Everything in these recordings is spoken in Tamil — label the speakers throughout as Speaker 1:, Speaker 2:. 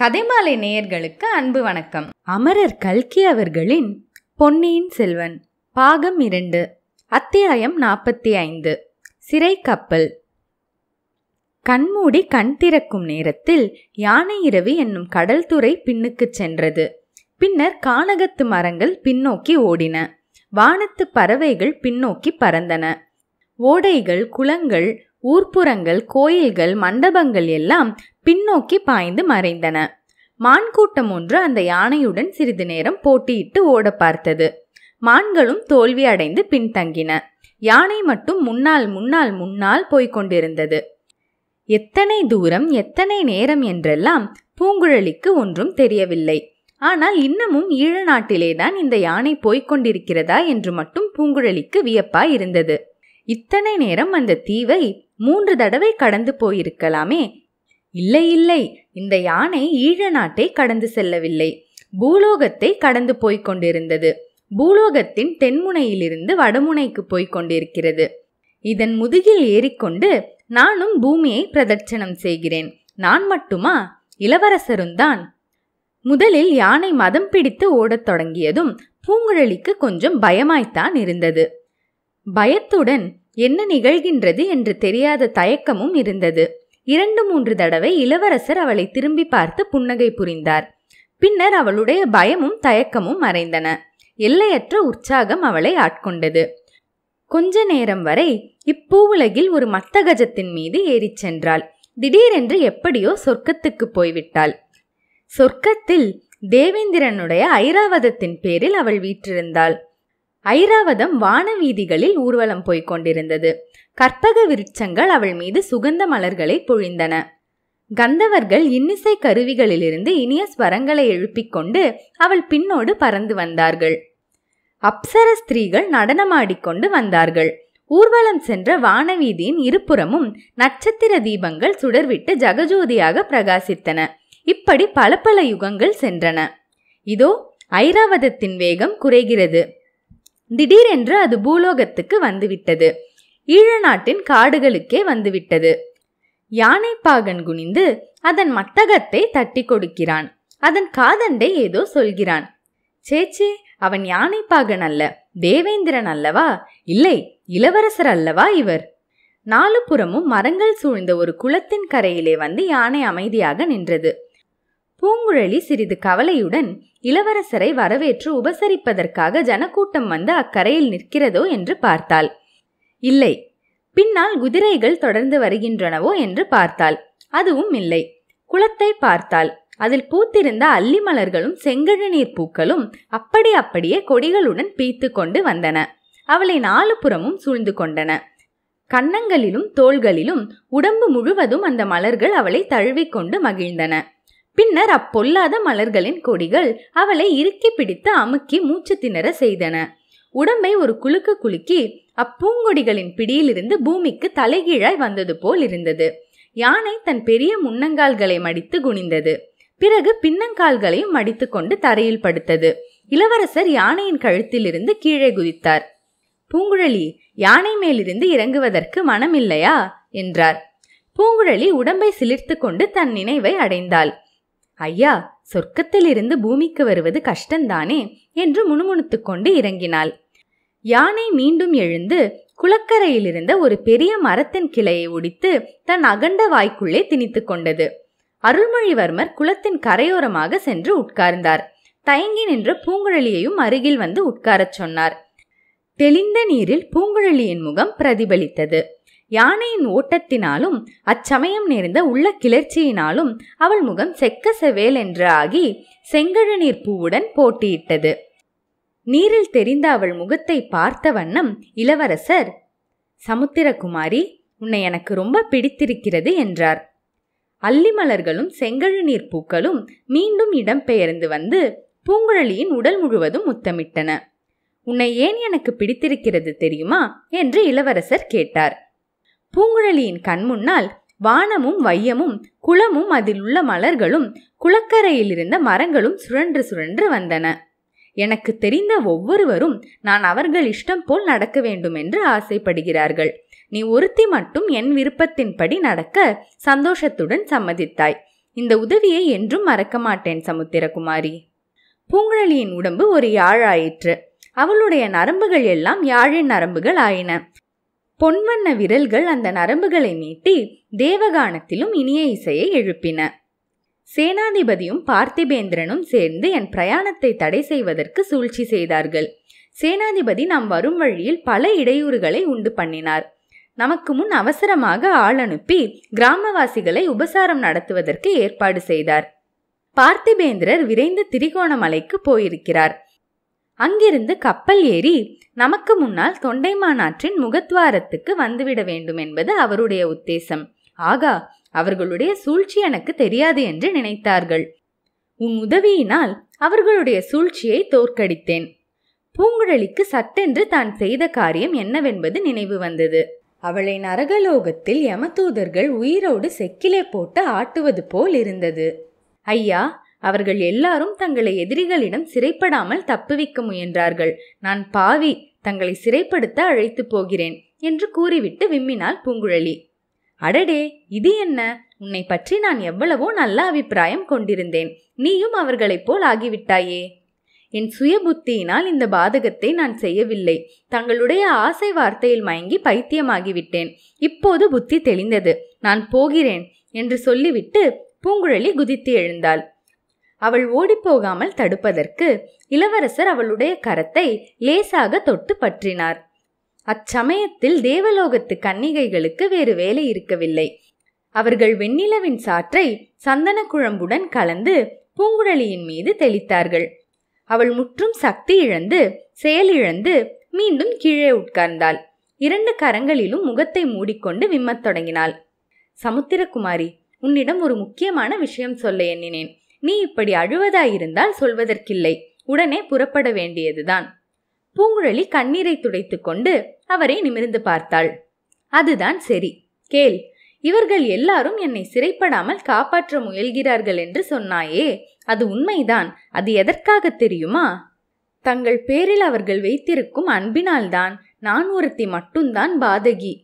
Speaker 1: கதைமாலை நேயர்களுக்கு அன்பு வணக்கம். அமரர் கல்கி அவர்களின் பொன்னியின் செல்வன் பாகம் இரண்டு அத்தியாயம் நாற்பத்தி ஐந்து சிறை கப்பல். கண்மூடி கண் திறக்கும் நேரத்தில் யானை இரவு என்னும் கடல் துறை பின்னுக்குச் சென்றது. பின்னர் கானகத்து மரங்கள் பின்னோக்கி ஓடின. வானத்து பறவைகள் பின்னோக்கி பறந்தன. ஓடைகள் குளங்கள் ஊர்ப்புறங்கள் கோயில்கள் மண்டபங்கள் எல்லாம் பின்னோக்கி பாய்ந்து மறைந்தன. மான் கூட்டம் ஒன்று அந்த யானையுடன் சிறிது நேரம் போட்டியிட்டு ஓட பார்த்தது. மான்களும் தோல்வி அடைந்து பின்தங்கின. யானை மட்டும் முன்னால் முன்னால் முன்னால் போய்கொண்டிருந்தது எத்தனை தூரம் எத்தனை நேரம் என்றெல்லாம் பூங்குழலிக்கு ஒன்றும் தெரியவில்லை. ஆனால் இன்னமும் ஈழ நாட்டிலேதான் இந்த யானை போய்க் கொண்டிருக்கிறதா என்று மட்டும் பூங்குழலிக்கு வியப்பாய் இருந்தது. இத்தனை நேரம் அந்த தீவை மூன்று தடவை கடந்து போயிருக்கலாமே இல்லை இல்லை. இந்த யானை ஈழ நாட்டை கடந்து செல்லவில்லை. பூலோகத்தை கடந்து போய்க் கொண்டிருந்தது. பூலோகத்தின் தென்முனையிலிருந்து வடமுனைக்கு போய்க் கொண்டிருக்கிறது. இதன் முதுகில் ஏறிக்கொண்டு நானும் பூமியை பிரதட்சணம் செய்கிறேன். நான் மட்டுமா? இளவரசருந்தான் முதலில் யானை மதம் பிடித்து ஓடத் தொடங்கியதும் பூங்குழலிக்கு கொஞ்சம் பயமாய்த்தான் இருந்தது. பயத்துடன் என்ன நிகழ்கின்றது என்று தெரியாத தயக்கமும் இருந்தது. இரண்டு மூன்று தடவை இளவரசர் அவளை திரும்பி பார்த்து புன்னகை புரிந்தார். பின்னர் அவளுடைய பயமும் தயக்கமும் மறைந்தன. எல்லையற்ற உற்சாகம் அவளை ஆட்கொண்டது. கொஞ்ச நேரம் வரை இப்பூவுலகில் ஒரு மத்தகஜத்தின் மீது ஏறிச் சென்றாள். திடீரென்று எப்படியோ சொர்க்கத்துக்கு போய்விட்டாள். சொர்க்கத்தில் தேவேந்திரனுடைய ஐராவதத்தின் பேரில் அவள் வீற்றிருந்தாள். ஐராவதம் வானவீதிகளில் ஊர்வலம் போய்க் கொண்டிருந்தது. கற்பக விருட்சங்கள் அவள் மீது சுகந்த மலர்களை பொழிந்தன. கந்தவர்கள் இன்னிசை கருவிகளிலிருந்து இனிய ஸ்வரங்களை எழுப்பிக் கொண்டு அவள் பின்னோடு பறந்து வந்தார்கள். அப்சர ஸ்திரீகள் நடனமாடிக்கொண்டு வந்தார்கள். ஊர்வலம் சென்ற வானவீதியின் இருபுறமும் நட்சத்திர தீபங்கள் சுடர்விட்டு ஜகஜோதியாக பிரகாசித்தன. இப்படி பல பல யுகங்கள் சென்றன. இதோ ஐராவதத்தின் வேகம் குறைகிறது. திடீரென்று அது பூலோகத்துக்கு வந்துவிட்டது. ஈழ நாட்டின் காடுகளுக்கே வந்துவிட்டது. யானைப்பாகன் குனிந்து அதன் மத்தகத்தை தட்டி கொடுக்கிறான். அதன் காதண்டை ஏதோ சொல்கிறான். சேச்சே அவன் யானைப்பாகன் அல்ல தேவேந்திரன் அல்லவா? இல்லை இளவரசர் அல்லவா இவர்? நாலு புறமும் மரங்கள் சூழ்ந்த ஒரு குளத்தின் கரையிலே வந்து யானை அமைதியாக நின்றது. பூங்குழலி சிறிது கவலையுடன் இளவரசரை வரவேற்று உபசரிப்பதற்காக ஜனக்கூட்டம் வந்து அக்கரையில் நிற்கிறதோ என்று பார்த்தாள். இல்லை பின்னால் குதிரைகள் தொடர்ந்து வருகின்றனவோ என்று பார்த்தாள். அதுவும் இல்லை. குளத்தை பார்த்தாள். அதில் பூத்திருந்த அல்லி மலர்களும் செங்கழுநீர் பூக்களும் அப்படி அப்படியே கொடிகளுடன் பீய்த்து கொண்டு வந்தன. அவளை நாலு புறமும் சூழ்ந்து கொண்டன. கன்னங்களிலும் தோள்களிலும் உடம்பு முழுவதும் அந்த மலர்கள் அவளை தழுவிக்கொண்டு மகிழ்ந்தன. பின்னர் அப்பொல்லாத மலர்களின் கொடிகள் அவளை இறுக்கி பிடித்து அமுக்கி மூச்சு திணற செய்தன. உடம்பை ஒரு குலுக்கு குலுக்கி அப்பூங்கொடிகளின் பிடியிலிருந்து பூமிக்கு தலைகீழாய் வந்தது போல் இருந்தது. யானை தன் பெரிய முன்னங்கால்களை மடித்து குனிந்தது. பிறகு பின்னங்கால்களையும் மடித்து கொண்டு தரையில் படுத்தது. இளவரசர் யானையின் கழுத்திலிருந்து கீழே குதித்தார். பூங்குழலி யானை மேலிருந்து இறங்குவதற்கு மனமில்லையா? என்றார். பூங்குழலி உடம்பை சிலிர்த்து கொண்டு தன் நினைவை அடைந்தாள். ஐயா சொர்க்கத்திலிருந்து பூமிக்கு வருவது கஷ்டந்தானே என்று முணுமுணுத்து கொண்டு இறங்கினாள். யானை மீண்டும் எழுந்து குளக்கரையிலிருந்த ஒரு பெரிய மரத்தின் கிளையை ஒடித்து தன் அகண்ட வாய்க்குள்ளே திணித்து கொண்டது. அருள்மொழிவர்மர் குளத்தின் கரையோரமாக சென்று உட்கார்ந்தார். தயங்கி நின்ற பூங்குழலியையும் அருகில் வந்து உட்காரச் சொன்னார். தெளிந்த நீரில் பூங்குழலியின் முகம் பிரதிபலித்தது. யானையின் ஓட்டத்தினாலும் அச்சமயம் நேர்ந்த உள்ள கிளர்ச்சியினாலும் அவள் முகம் செக்க செவேல் என்று ஆகி செங்கழுநீர் பூவுடன் போட்டியிட்டது. நீரில் தெரிந்த அவள் முகத்தை பார்த்த வண்ணம் இளவரசர் சமுத்திரகுமாரி உன்னை எனக்கு ரொம்ப பிடித்திருக்கிறது என்றார். அல்லி மலர்களும் செங்கழுநீர் பூக்களும் மீண்டும் இடம்பெயர்ந்து வந்து பூங்குழலியின் உடல் முழுவதும் முத்தமிட்டன. உன்னை ஏன் எனக்கு பிடித்திருக்கிறது தெரியுமா? என்று இளவரசர் கேட்டார். பூங்குழலியின் கண் முன்னால் வானமும் வையமும் குளமும் அதில் உள்ள மலர்களும் குளக்கரையில் இருந்த மரங்களும் சுழன்று சுழன்று வந்தன. எனக்கு தெரிந்த ஒவ்வொருவரும் நான் அவர்கள் இஷ்டம் போல் நடக்க வேண்டும் என்று ஆசைப்படுகிறார்கள். நீ ஒருத்தி மட்டும் என் விருப்பத்தின்படி நடக்க சந்தோஷத்துடன் சம்மதித்தாய். இந்த உதவியை என்றும் மறக்க மாட்டேன் சமுத்திரகுமாரி பூங்குழலியின் உடம்பு ஒரு யாழாயிற்று. அவளுடைய நரம்புகள் எல்லாம் யாழின் நரம்புகள் ஆயின. பொன்வண்ண விரல்கள் அந்த நரம்புகளை நீட்டி தேவகானத்திலும் இனிய இசையை எழுப்பின. சேனாதிபதியும் பார்த்திபேந்திரனும் சேர்ந்து என் பிரயாணத்தை தடை செய்வதற்கு சூழ்ச்சி செய்தார்கள். சேனாதிபதி நாம் வரும் வழியில் பல இடையூறுகளை உண்டு பண்ணினார். நமக்கு முன் அவசரமாக ஆள் அனுப்பி கிராமவாசிகளை உபசாரம் நடத்துவதற்கு ஏற்பாடு செய்தார். பார்த்திபேந்திரர் விரைந்து திரிகோணமலைக்கு போயிருக்கிறார். அங்கிருந்து கப்பல் ஏறி நமக்கு முன்னால் தொண்டைமானாற்றின் முகத்வாரத்துக்கு வந்துவிட வேண்டும் என்பது அவருடைய உத்தேசம். ஆகா அவர்களுடைய சூழ்ச்சி எனக்கு தெரியாது என்று நினைத்தார்கள். உன் உதவியினால் அவர்களுடைய சூழ்ச்சியை தோற்கடித்தேன். பூங்குழலிக்கு சட்டென்று தான் செய்த காரியம் என்னவென்பது நினைவு வந்தது. அவளை நரகலோகத்தில் யமதூதர்கள் உயிரோடு செக்கிலே போட்டு ஆட்டுவது போல் இருந்தது. ஐயா அவர்கள் எல்லாரும் தங்களை எதிரிகளிடம் சிறைப்படாமல் தப்புவிக்க முயன்றார்கள். நான் பாவி தங்களை சிறைப்படுத்த அழைத்து போகிறேன் என்று கூறிவிட்டு விம்மினாள் பூங்குழலி. அடடே இது என்ன? உன்னை பற்றி நான் எவ்வளவோ நல்ல அபிப்பிராயம் கொண்டிருந்தேன். நீயும் அவர்களைப் போல் ஆகிவிட்டாயே. என் சுய புத்தியினால் இந்த பாதகத்தை நான் செய்யவில்லை. தங்களுடைய ஆசை வார்த்தையில் மயங்கி பைத்தியமாகிவிட்டேன். இப்போது புத்தி தெளிந்தது. நான் போகிறேன் என்று சொல்லிவிட்டு பூங்குழலி குதித்து எழுந்தாள். அவள் ஓடிப்போகாமல் தடுப்பதற்கு இளவரசர் அவளுடைய கரத்தை லேசாக தொட்டு பற்றினார். அச்சமயத்தில் தேவலோகத்து கன்னிகைகளுக்கு வேறு வேலை இருக்கவில்லை. அவர்கள் வெண்ணிலவின் சாற்றை சந்தன குழம்புடன் கலந்து பூங்குழலியின் மீது தெளித்தார்கள். அவள் முற்றும் சக்தி இழந்து செயலிழந்து மீண்டும் கீழே உட்கார்ந்தாள். இரண்டு கரங்களிலும் முகத்தை மூடிக்கொண்டு விம்மத் தொடங்கினாள். சமுத்திரகுமாரி உன்னிடம் ஒரு முக்கியமான விஷயம் சொல்ல எண்ணினேன். நீ இப்படி அழுவதாயிருந்தால் சொல்வதற்கில்லை. உடனே புறப்பட வேண்டியதுதான். பூங்குழலி கண்ணீரை துடைத்துக்கொண்டு அவரை நிமிர்ந்து பார்த்தாள். அதுதான் சரி. கேள் இவர்கள் எல்லாரும் என்னை சிறைப்படாமல் காப்பாற்ற முயல்கிறார்கள் என்று சொன்னாயே அது உண்மைதான். அது எதற்காக தெரியுமா? தங்கள் பேரில் அவர்கள் வைத்திருக்கும் அன்பினால்தான் நான் ஒருத்தி மட்டும்தான் பாதகி.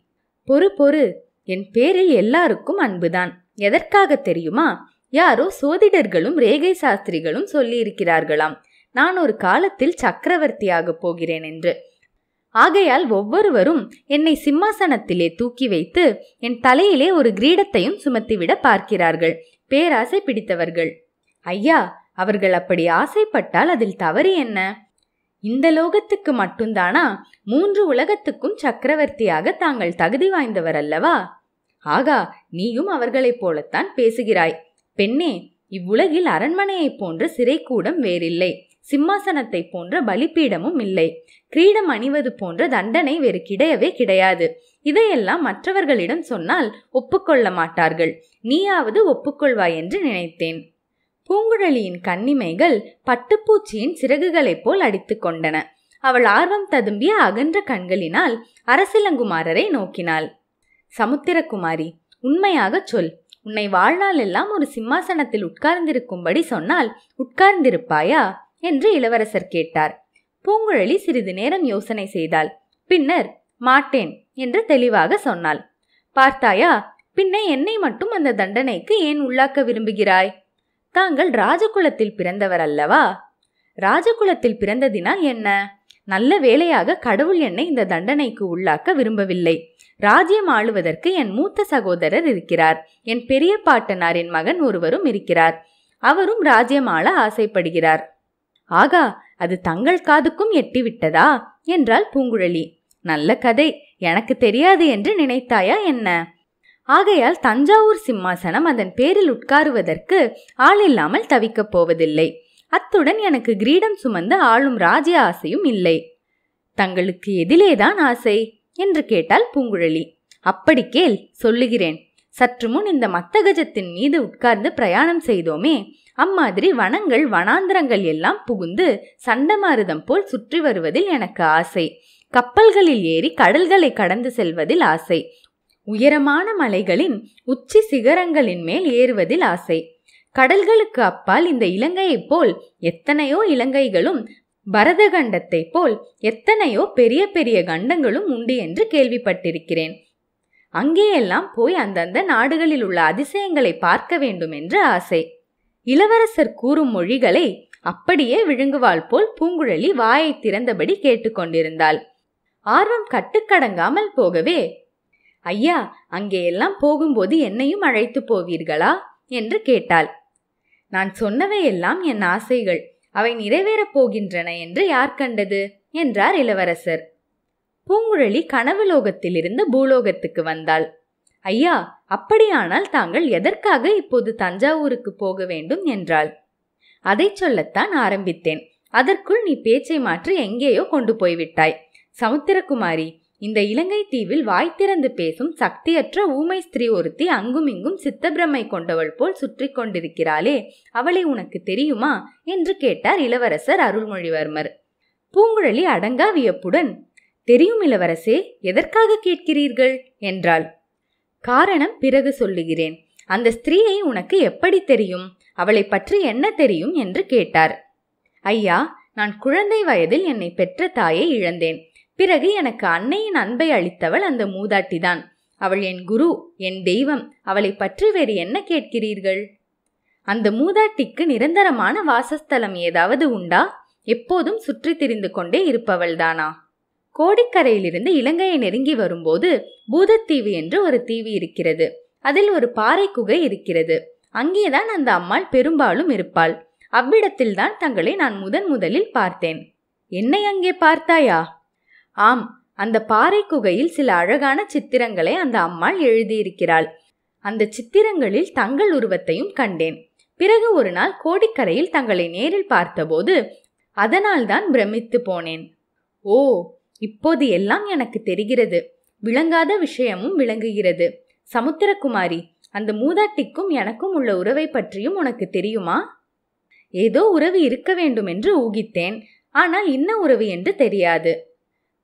Speaker 1: பொறு பொறு என் பேரில் எல்லாருக்கும் அன்புதான். எதற்காக தெரியுமா? யாரோ சோதிடர்களும் ரேகை சாஸ்திரிகளும் சொல்லியிருக்கிறார்களாம். நான் ஒரு காலத்தில் சக்கரவர்த்தியாக போகிறேன் என்று. ஆகையால் ஒவ்வொருவரும் என்னை சிம்மாசனத்திலே தூக்கி வைத்து என் தலையிலே ஒரு கிரீடத்தையும் சுமத்திவிட பார்க்கிறார்கள். பேராசை பிடித்தவர்கள். ஐயா அவர்கள் அப்படி ஆசைப்பட்டால் அதில் தவறு என்ன? இந்த லோகத்துக்கு மட்டும்தானா? மூன்று உலகத்துக்கும் சக்கரவர்த்தியாக தாங்கள் தகுதி வாய்ந்தவர் அல்லவா ஆகா நீயும் அவர்களைப் போலத்தான் பேசுகிறாய். பெண்ணே இவ்வுலகில் அரண்மனையைப் போன்ற சிறைக்கூடம் வேறில்லை. சிம்மாசனத்தை போன்ற பலிப்பீடமும் இல்லை. கிரீடம் அணிவது போன்ற தண்டனை வேறு கிடையவே கிடையாது. இதையெல்லாம் மற்றவர்களிடம் சொன்னால் ஒப்புக்கொள்ள மாட்டார்கள். நீயாவது ஒப்புக்கொள்வாய் என்று நினைத்தேன். பூங்குழலியின் கண்ணிமைகள் பட்டுப்பூச்சியின் சிறகுகளைப் போல் அடித்து கொண்டன. அவள் ஆர்வம் ததும்பிய அகன்ற கண்களினால் அரசிலங்குமாரரை நோக்கினாள். சமுத்திரகுமாரி உண்மையாகச் சொல். உன்னை வாழ்நாள் எல்லாம் ஒரு சிம்மாசனத்தில் உட்கார்ந்திருக்கும்படி சொன்னால் உட்கார்ந்திருப்பாயா? என்று இளவரசர் கேட்டார். பூங்குழலி சிறிது நேரம் யோசனை செய்தாள். பின்னர் மாட்டேன் என்று தெளிவாக சொன்னாள். பார்த்தாயா பின்னே என்னை மட்டும் அந்த தண்டனைக்கு ஏன் உள்ளாக்க விரும்புகிறாய்? தாங்கள் ராஜகுலத்தில் பிறந்தவர் அல்லவா? ராஜகுலத்தில் பிறந்ததினால் என்ன? நல்ல வேலையாக கடவுள் என்னை இந்த தண்டனைக்கு உள்ளாக்க விரும்பவில்லை. ராஜ்யம் ஆளுவதற்கு என் மூத்த சகோதரர் இருக்கிறார். என் பெரிய பாட்டனாரின் மகன் ஒருவரும் இருக்கிறார். அவரும் ராஜ்யம் ஆள ஆசைப்படுகிறார். ஆகா அது தங்கள் காதுக்கும் எட்டிவிட்டதா? என்றாள் பூங்குழலி. நல்ல கதை. எனக்கு தெரியாது என்று நினைத்தாயா என்ன? ஆகையால் தஞ்சாவூர் சிம்மாசனம் அதன் பேரில் உட்காருவதற்கு ஆள் இல்லாமல் தவிக்கப் போவதில்லை. அத்துடன் எனக்கு கிரீடம் சுமந்து ஆளும் ராஜ்ய ஆசையும் இல்லை. தங்களுக்கு எதிலேதான் ஆசை? என்று கேட்டாள் பூங்குழலி. அப்படி கேள் சொல்லுகிறேன். சற்று முன் இந்த மத்தகஜத்தின் மீது உட்கார்ந்து பிரயாணம் செய்தோமே அம்மாதிரி வனங்கள் வனாந்திரங்கள் எல்லாம் புகுந்து சண்டமாருதம் போல் சுற்றி வருவதில் எனக்கு ஆசை. கப்பல்களில் ஏறி கடல்களை கடந்து செல்வதில் ஆசை. உயரமான மலைகளின் உச்சி சிகரங்களின் மேல் ஏறுவதில் ஆசை. கடல்களுக்கு அப்பால் இந்த இலங்கையைப் போல் எத்தனையோ இலங்கைகளும் பரதகண்டத்தைப் போல் எத்தனையோ பெரிய பெரிய கண்டங்களும் உண்டு என்று கேள்விப்பட்டிருக்கிறேன். அங்கேயெல்லாம் போய் அந்தந்த நாடுகளில் உள்ள அதிசயங்களை பார்க்க வேண்டும் என்று ஆசை. இளவரசர் கூறும் மொழிகளை அப்படியே விழுங்குவாள் போல் பூங்குழலி வாயை திறந்தபடி கேட்டுக்கொண்டிருந்தாள் ஆர்வம் கட்டுக்கடங்காமல் போகவே ஐயா அங்கே எல்லாம் போகும்போது என்னையும் அழைத்து போவீர்களா? என்று கேட்டாள். நான் சொன்னவையெல்லாம் என் ஆசைகள். அவை நிறைவேறப் போகின்றன என்று யார் கண்டது? என்றார் இளவரசர். பூங்குழலி கனவு லோகத்திலிருந்து பூலோகத்துக்கு வந்தாள். ஐயா அப்படியானால் தாங்கள் எதற்காக இப்போது தஞ்சாவூருக்கு போக வேண்டும் என்றாள். அதை சொல்லத்தான் ஆரம்பித்தேன். அதற்குள் நீ பேச்சை மாற்றி எங்கேயோ கொண்டு போய்விட்டாய். சமுத்திரகுமாரி இந்த இலங்கை தீவில் வாய் திறந்து பேசும் சக்தியற்ற ஊமை ஸ்திரீ ஒருத்தி அங்குமிங்கும் சித்தப்பிரமை கொண்டவள் போல் சுற்றி கொண்டிருக்கிறாளே அவளை உனக்கு தெரியுமா? என்று கேட்டார் இளவரசர் அருள்மொழிவர்மர். பூங்குழலி அடங்கா வியப்புடன் தெரியும் இளவரசே எதற்காக கேட்கிறீர்கள்? என்றாள். காரணம் பிறகு சொல்லுகிறேன். அந்த ஸ்திரீயை உனக்கு எப்படி தெரியும்? அவளை பற்றி என்ன தெரியும்? என்று கேட்டார். ஐயா நான் குழந்தை வயதில் என்னை பெற்ற தாயை இழந்தேன். பிறகு எனக்கு அன்னையின் அன்பை அளித்தவள் அந்த மூதாட்டிதான். அவள் என் குரு என் தெய்வம் அவளை பற்றி வேறு என்ன கேட்கிறீர்கள்? அந்த மூதாட்டிக்கு நிரந்தரமான வாசஸ்தலம் ஏதாவது உண்டா? எப்போதும் சுற்றி திரிந்து கொண்டே இருப்பவள்தானா? கோடிக்கரையிலிருந்து இலங்கையை நெருங்கி வரும்போது பூதத்தீவு என்று ஒரு தீவு இருக்கிறது. அதில் ஒரு பாறை குகை இருக்கிறது. அங்கேதான் அந்த அம்மாள் பெரும்பாலும் இருப்பாள். அவ்விடத்தில்தான் தங்களை நான் முதன் முதலில் பார்த்தேன். என்னை அங்கே பார்த்தாயா? ஆம் அந்த பாறை குகையில் சில அழகான சித்திரங்களை அந்த அம்மாள் எழுதியிருக்கிறாள். அந்த சித்திரங்களில் தங்கள் உருவத்தையும் கண்டேன். பிறகு ஒரு நாள் கோடிக்கரையில் தங்களை நேரில் பார்த்தபோது அதனால்தான் பிரமித்து போனேன். ஓ இப்போது எல்லாம் எனக்கு தெரிகிறது. விளங்காத விஷயமும் விளங்குகிறது. சமுத்திரகுமாரி அந்த மூதாட்டிக்கும் எனக்கும் உள்ள உறவை பற்றியும் உனக்கு தெரியுமா? ஏதோ உறவு இருக்க வேண்டும் என்று ஊகித்தேன். ஆனால் இன்ன உறவு என்று தெரியாது.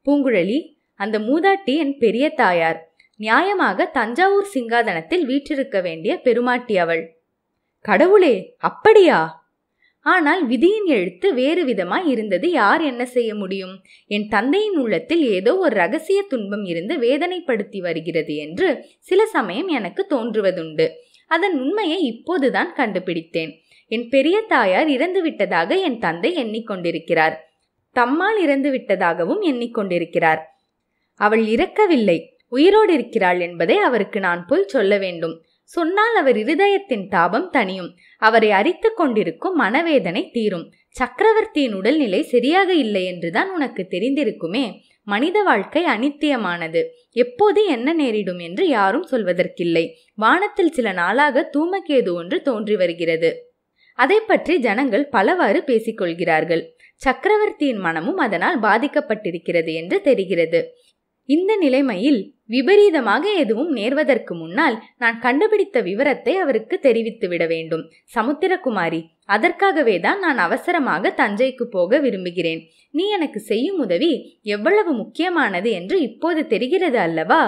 Speaker 1: பூங்குழலி அந்த மூதாட்டி என் பெரிய தாயார். நியாயமாக தஞ்சாவூர் சிங்காதனத்தில் வீற்றிருக்க வேண்டிய பெருமாட்டி அவள். கடவுளே அப்படியா? ஆனால் விதியின் எழுத்து வேறு விதமாய் இருந்தது யார் என்ன செய்ய முடியும்? என் தந்தையின் உள்ளத்தில் ஏதோ ஒரு ரகசிய துன்பம் இருந்து வேதனைப்படுத்தி வருகிறது என்று சில சமயம் எனக்கு தோன்றுவதுண்டு. அதன் உண்மையை இப்போதுதான் கண்டுபிடித்தேன். என் பெரிய தாயார் இறந்து விட்டதாக என் தந்தை எண்ணிக்கொண்டிருக்கிறார். தம்மால் இறந்து விட்டதாகவும் எண்ணிக்கொண்டிருக்கிறார். அவள் இறக்கவில்லை உயிரோடு இருக்கிறாள் என்பதை அவருக்கு நான் போய் சொல்ல வேண்டும். சொன்னால் அவர் இருதயத்தின் தாபம் தனியும் அவரை அரித்து கொண்டிருக்கும் மனவேதனை தீரும். சக்கரவர்த்தியின் உடல்நிலை சரியாக இல்லை என்றுதான் உனக்கு தெரிந்திருக்குமே மனித வாழ்க்கை அனித்தியமானது. எப்போது என்ன நேரிடும் என்று யாரும் சொல்வதற்கில்லை. வானத்தில் சில நாளாக தூமக்கேது ஒன்று தோன்றி வருகிறது. அதை பற்றி ஜனங்கள் பலவாறு பேசிக்கொள்கிறார்கள். சக்கரவர்த்தியின் மனமும் அதனால் பாதிக்கப்பட்டிருக்கிறது என்று தெரிகிறது. இந்த நிலைமையில் விபரீதமாக எதுவும் நேர்வதற்கு முன்னால் நான் கண்டுபிடித்த விவரத்தை அவருக்கு தெரிவித்து விட வேண்டும். சமுத்திரகுமாரி அதற்காகவே தான் நான் அவசரமாக தஞ்சைக்கு போக விரும்புகிறேன். நீ எனக்கு செய்யும் உதவி எவ்வளவு முக்கியமானது என்று இப்போது தெரிகிறது அல்லவா?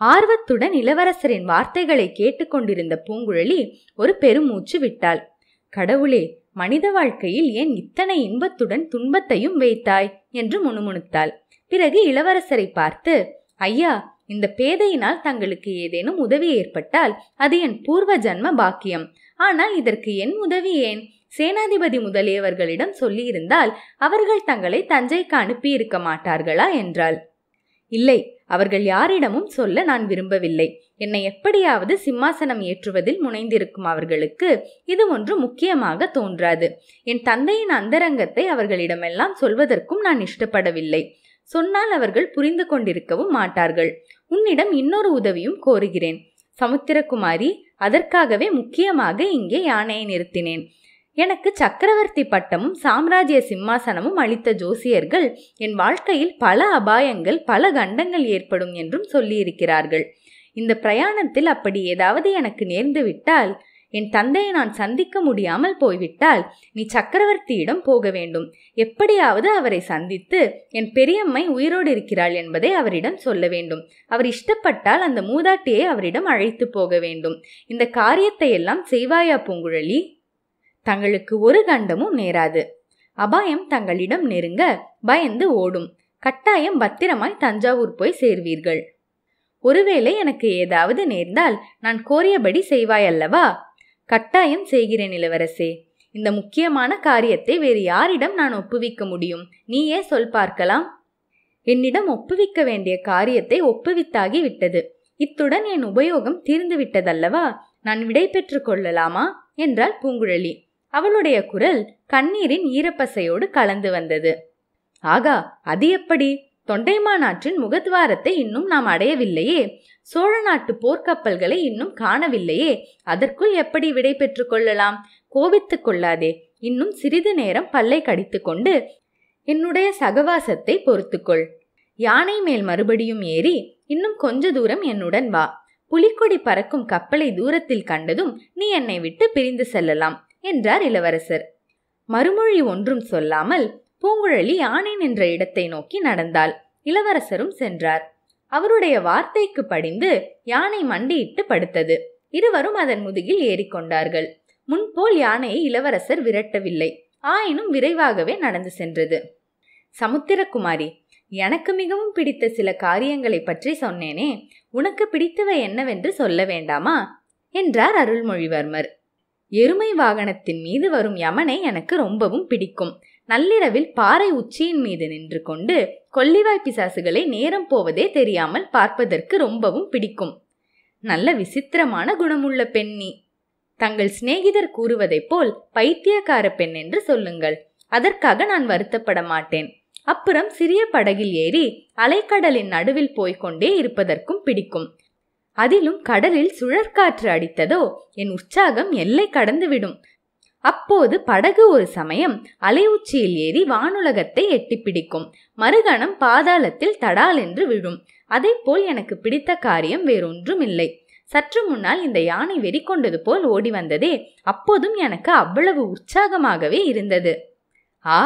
Speaker 1: ஆர்வத்துடன் இளவரசரின் வார்த்தைகளை கேட்டுக்கொண்டிருந்த பூங்குழலி ஒரு பெருமூச்சு விட்டாள். கடவுளே மனித வாழ்க்கையில் ஏன் இத்தனை இன்பத்துடன் துன்பத்தையும் வைத்தாய்? என்று முணுமுணுத்தாள். பிறகு இளவரசரை பார்த்து ஐயா இந்த பேதையினால் தங்களுக்கு ஏதேனும் உதவி ஏற்பட்டால் அது என் பூர்வ ஜன்ம பாக்கியம். ஆனால் இதற்கு என் உதவி ஏன்? சேனாதிபதி முதலியவர்களிடம் சொல்லியிருந்தால் அவர்கள் தங்களை தஞ்சைக்கு அனுப்பியிருக்க மாட்டார்களா? என்றாள். இல்லை அவர்கள் யாரிடமும் சொல்ல நான் விரும்பவில்லை. என்னை எப்படியாவது சிம்மாசனம் ஏற்றுவதில் முனைந்திருக்கும் அவர்களுக்கு இது ஒன்று முக்கியமாக தோன்றாது. என் தந்தையின் அந்தரங்கத்தை அவர்களிடமெல்லாம் சொல்வதற்கும் நான் இஷ்டப்படவில்லை. சொன்னால் அவர்கள் புரிந்து கொண்டிருக்கவும் மாட்டார்கள். உன்னிடம் இன்னொரு உதவியும் கோருகிறேன். சமுத்திரகுமாரி அதற்காகவே முக்கியமாக இங்கே யானையை நிறுத்தினேன். எனக்கு சக்கரவர்த்தி பட்டமும் சாம்ராஜ்ய சிம்மாசனமும் அளித்த ஜோசியர்கள் என் வாழ்க்கையில் பல அபாயங்கள் பல கண்டங்கள் ஏற்படும் என்றும் சொல்லியிருக்கிறார்கள். இந்த பிரயாணத்தில் அப்படி ஏதாவது எனக்கு நேர்ந்துவிட்டால் என் தந்தையை நான் சந்திக்க முடியாமல் போய்விட்டால் நீ சக்கரவர்த்தியிடம் போக வேண்டும். எப்படியாவது அவரை சந்தித்து என் பெரியம்மை உயிரோடு இருக்கிறாள் என்பதை அவரிடம் சொல்ல வேண்டும். அவர் இஷ்டப்பட்டால் அந்த மூதாட்டியை அவரிடம் அழைத்து போக வேண்டும். இந்த காரியத்தை எல்லாம் செய்வாயா பூங்குழலி? தங்களுக்கு ஒரு கண்டமும் நேராது. அபாயம் தங்களிடம் நெருங்க பயந்து ஓடும். கட்டாயம் பத்திரமாய் தஞ்சாவூர் போய் சேர்வீர்கள். ஒருவேளை எனக்கு ஏதாவது நேர்ந்தால் நான் கோரியபடி செய்வாய் அல்லவா கட்டாயம் செய்கிறேன் இளவரசே. இந்த முக்கியமான காரியத்தை வேறு யாரிடம் நான் ஒப்புவிக்க முடியும்? நீயே சொல் பார்க்கலாம். என்னிடம் ஒப்புவிக்க வேண்டிய காரியத்தை ஒப்புவித்தாகி விட்டது. இத்துடன் என் உபயோகம் தீர்ந்து விட்டதல்லவா நான் விடை கொள்ளலாமா? என்றாள் பூங்குழலி. அவளுடைய குரல் கண்ணீரின் ஈரப்பசையோடு கலந்து வந்தது. ஆகா அது எப்படி? தொண்டைமானாற்றின் முகத்வாரத்தை இன்னும் நாம் அடையவில்லையே. சோழ நாட்டு போர்க்கப்பல்களை இன்னும் காணவில்லையே. அதற்குள் எப்படி விடை பெற்று கொள்ளலாம்? கோபித்துக் கொள்ளாதே. இன்னும் சிறிது நேரம் பல்லை கடித்துக்கொண்டு என்னுடைய சகவாசத்தை பொறுத்துக்கொள் யானை மேல் மறுபடியும் ஏறி இன்னும் கொஞ்ச தூரம் என்னுடன் வா. புலிக்கொடி பறக்கும் கப்பலை தூரத்தில் கண்டதும் நீ என்னை விட்டு பிரிந்து செல்லலாம். என்றார் இளவரசர். மறுமொழி ஒன்றும் சொல்லாமல் பூங்குழலி யானை நின்ற இடத்தை நோக்கி நடந்தாள். இளவரசரும் சென்றார். அவருடைய வார்த்தைக்கு படிந்து யானை மண்டியிட்டு படுத்தது. இருவரும் அதன் முதுகில் ஏறிக்கொண்டார்கள் முன்போல் யானையை இளவரசர் விரட்டவில்லை. ஆயினும் விரைவாகவே நடந்து சென்றது. சமுத்திரகுமாரி எனக்கு மிகவும் பிடித்த சில காரியங்களை பற்றி சொன்னேனே. உனக்கு பிடித்தவை என்னவென்று சொல்ல வேண்டாமா? என்றார் அருள்மொழிவர்மர். எருமை வாகனத்தின் மீது வரும் யமனை எனக்கு ரொம்பவும் பிடிக்கும். நள்ளிரவில் பாறை உச்சியின் மீது நின்று கொண்டு கொல்லிவாய் பிசாசுகளை நேரம் போவதே தெரியாமல் பார்ப்பதற்கு ரொம்பவும் பிடிக்கும். நல்ல விசித்திரமான குணமுள்ள பெண் நீ. தங்கள் சிநேகிதர் கூறுவதைப் போல் பைத்தியக்கார பெண் என்று சொல்லுங்கள். அதற்காக நான் வருத்தப்பட மாட்டேன். அப்புறம் சிறிய படகில் ஏறி அலைக்கடலின் நடுவில் போய்க்கொண்டே இருப்பதற்கும் பிடிக்கும். அதிலும் கடலில் சுழற்காற்று அடித்ததோ என் உற்சாகம் எல்லை கடந்துவிடும். அப்போது படகு ஒரு சமயம் அலை உச்சியில் ஏறி வானுலகத்தை எட்டி பிடிக்கும். மறுகணம் பாதாளத்தில் தடால் என்று விழும். போல் எனக்கு பிடித்த காரியம் வேறொன்றும் இல்லை சற்று முன்னால் இந்த யானை வெறி கொண்டது போல் ஓடி வந்ததே அப்போதும் எனக்கு அவ்வளவு உற்சாகமாகவே இருந்தது. ஆ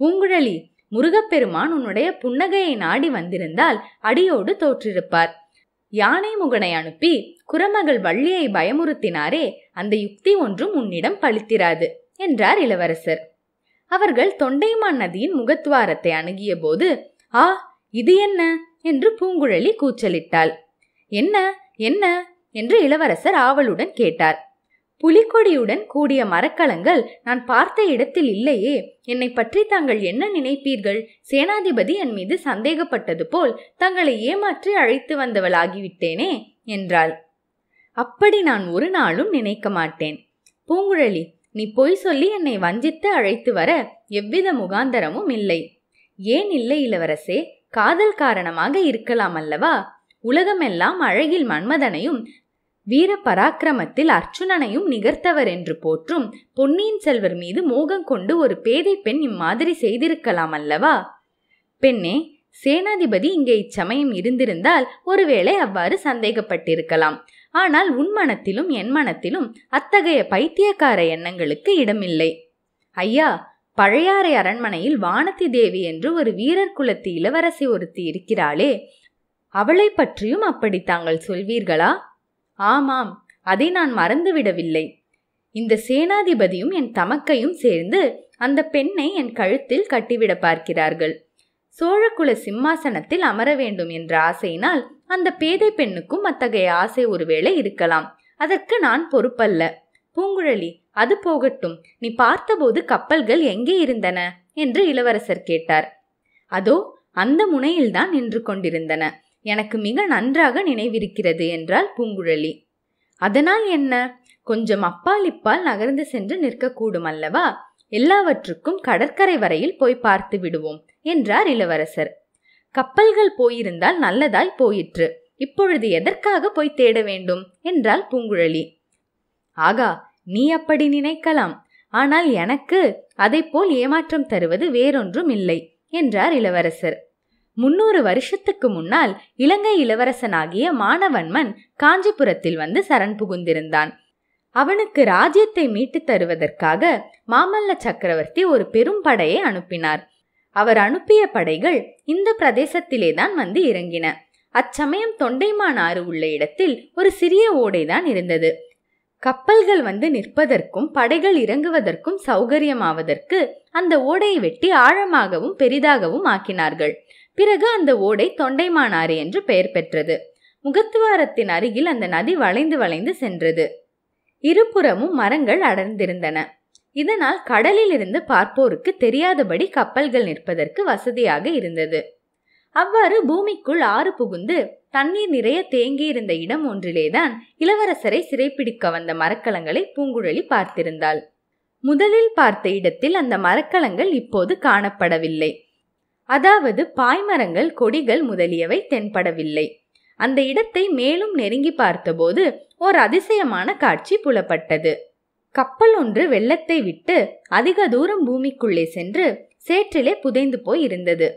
Speaker 1: பூங்குழலி முருகப்பெருமான் உன்னுடைய புன்னகையை நாடி வந்திருந்தால் அடியோடு தோற்றிருப்பார். யானை முகனை அனுப்பி குரமகள் வள்ளியை பயமுறுத்தினாரே அந்த யுக்தி ஒன்றும் உன்னிடம் பழித்திராது என்றார் இளவரசர். அவர்கள் தொண்டைமான் நதியின் முகத்துவாரத்தை அணுகிய போது ஆ இது என்ன? என்று பூங்குழலி கூச்சலிட்டாள். என்ன என்ன? என்று இளவரசர் ஆவலுடன் கேட்டார். புலிக்கொடியுடன் கூடிய மரக்கலங்கள் நான் பார்த்த இடத்தில் இல்லையே. என்னை பற்றி தாங்கள் என்ன நினைப்பீர்கள்? சேனாதிபதி என் மீது சந்தேகப்பட்டது போல் தங்களை ஏமாற்றி அழைத்து வந்தவளாகிவிட்டேனே என்றாள். அப்படி நான் ஒரு நாளும் நினைக்க மாட்டேன். பூங்குழலி நீ பொய் சொல்லி என்னை வஞ்சித்து அழைத்து வர எவ்வித முகாந்தரமும் இல்லை. ஏன் இல்லை இளவரசே? காதல் காரணமாக இருக்கலாம் அல்லவா? உலகமெல்லாம் அழகில் மன்மதனையும் வீர பராக்கிரமத்தில் அர்ச்சுனனையும் நிகர்த்தவர் என்று போற்றும் பொன்னியின் செல்வர் மீது மோகம் கொண்டு ஒரு பேதை பெண் இம்மாதிரி செய்திருக்கலாம் அல்லவா? பெண்ணே சேனாதிபதி இங்கே இச்சமயம் இருந்திருந்தால் ஒருவேளை அவ்வாறு சந்தேகப்பட்டிருக்கலாம். ஆனால் உன் மனத்திலும் என் மனத்திலும் அத்தகைய பைத்தியக்கார எண்ணங்களுக்கு இடமில்லை. ஐயா பழையாறை அரண்மனையில் வானதி தேவி என்று ஒரு வீரர் குலத்து இளவரசி ஒருத்தி இருக்கிறாளே அவளை பற்றியும் அப்படி தாங்கள் சொல்வீர்களா? ஆமாம் அதை நான் மறந்துவிடவில்லை. இந்த சேனாதிபதியும் என் தமக்கையும் சேர்ந்து அந்த பெண்ணை என் கழுத்தில் கட்டிவிட பார்க்கிறார்கள். சோழகுல சிம்மாசனத்தில் அமர வேண்டும் என்ற ஆசையினால் அந்த பேதை பெண்ணுக்கும் அத்தகைய ஆசை ஒருவேளை இருக்கலாம். அதற்கு நான் பொறுப்பல்ல. பூங்குழலி அது போகட்டும். நீ பார்த்தபோது கப்பல்கள் எங்கே இருந்தன? என்று இளவரசர் கேட்டார். அதோ அந்த முனையில்தான் நின்று கொண்டிருந்தன. எனக்கு மிக நன்றாக நினைவிருக்கிறது என்றாள் பூங்குழலி. அதனால் என்ன? கொஞ்சம் அப்பால் இப்பால் நகர்ந்து சென்று நிற்கக்கூடும் அல்லவா? எல்லாவற்றுக்கும் கடற்கரை வரையில் போய் பார்த்து விடுவோம் என்றார் இளவரசர். கப்பல்கள் போயிருந்தால் நல்லதாய் போயிற்று. இப்பொழுது எதற்காக போய் தேட வேண்டும்? என்றாள் பூங்குழலி. ஆகா நீ அப்படி நினைக்கலாம். ஆனால் எனக்கு போல் ஏமாற்றம் தருவது வேறொன்றும் இல்லை என்றார் இளவரசர். முன்னூறு வருஷத்துக்கு முன்னால் இலங்கை இளவரசனாகிய மானவன்மன் காஞ்சிபுரத்தில் வந்து சரண் புகுந்திருந்தான். அவனுக்கு ராஜ்யத்தை மீட்டுத் தருவதற்காக மாமல்ல சக்கரவர்த்தி ஒரு பெரும் படையை அனுப்பினார். அவர் அனுப்பிய படைகள் இந்த பிரதேசத்திலேதான் வந்து இறங்கின. அச்சமயம் தொண்டைமான் ஆறு உள்ள இடத்தில் ஒரு சிறிய ஓடைதான் இருந்தது. கப்பல்கள் வந்து நிற்பதற்கும் படைகள் இறங்குவதற்கும் சௌகரியமாவதற்கு அந்த ஓடையை வெட்டி ஆழமாகவும் பெரிதாகவும் ஆக்கினார்கள். பிறகு அந்த ஓடை தொண்டைமானாறு என்று பெயர் பெற்றது. முகத்துவாரத்தின் அருகில் அந்த நதி வளைந்து வளைந்து சென்றது. இருபுறமும் மரங்கள் அடர்ந்திருந்தன. இதனால் கடலில் இருந்து பார்ப்போருக்கு தெரியாதபடி கப்பல்கள் நிற்பதற்கு வசதியாக இருந்தது. அவ்வாறு பூமிக்குள் ஆறு புகுந்து தண்ணீர் நிறைய தேங்கியிருந்த இடம் ஒன்றிலேதான் இளவரசரை சிறைப்பிடிக்க வந்த மரக்கலங்களை பூங்குழலி பார்த்திருந்தாள். முதலில் பார்த்த இடத்தில் அந்த மரக்கலங்கள் இப்போது காணப்படவில்லை. அதாவது பாய்மரங்கள் கொடிகள் முதலியவை தென்படவில்லை. அந்த இடத்தை மேலும் நெருங்கி பார்த்தபோது ஓர் அதிசயமான காட்சி புலப்பட்டது. கப்பல் ஒன்று வெள்ளத்தை விட்டு அதிக தூரம் பூமிக்குள்ளே சென்று சேற்றிலே புதைந்து போய் இருந்தது.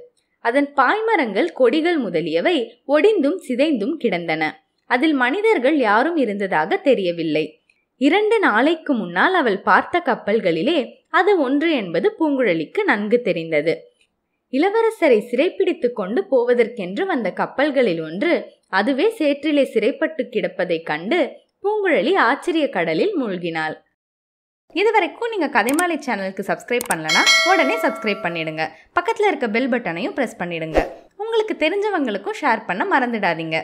Speaker 1: அதன் பாய்மரங்கள் கொடிகள் முதலியவை ஒடிந்தும் சிதைந்தும் கிடந்தன. அதில் மனிதர்கள் யாரும் இருந்ததாக தெரியவில்லை. இரண்டு நாளைக்கு முன்னால் அவள் பார்த்த கப்பல்களிலே அது ஒன்று என்பது பூங்குழலிக்கு நன்கு தெரிந்தது. இளவரசரை சிறைப்பிடித்து கொண்டு போவதற்கென்று வந்த கப்பல்களில் ஒன்று அதுவே சேற்றிலே சிறைப்பட்டு கிடப்பதைக் கண்டு பூங்குழலி ஆச்சரிய கடலில் மூழ்கினாள். இதுவரைக்கும் நீங்கள் கதைமாலை சேனலுக்கு சப்ஸ்கிரைப் பண்ணலனா உடனே சப்ஸ்கிரைப் பண்ணிடுங்க. பக்கத்தில் இருக்க பெல் பட்டனையும் ப்ரெஸ் பண்ணிடுங்க. உங்களுக்கு தெரிஞ்சவங்களுக்கும் ஷேர் பண்ண மறந்துடாதீங்க.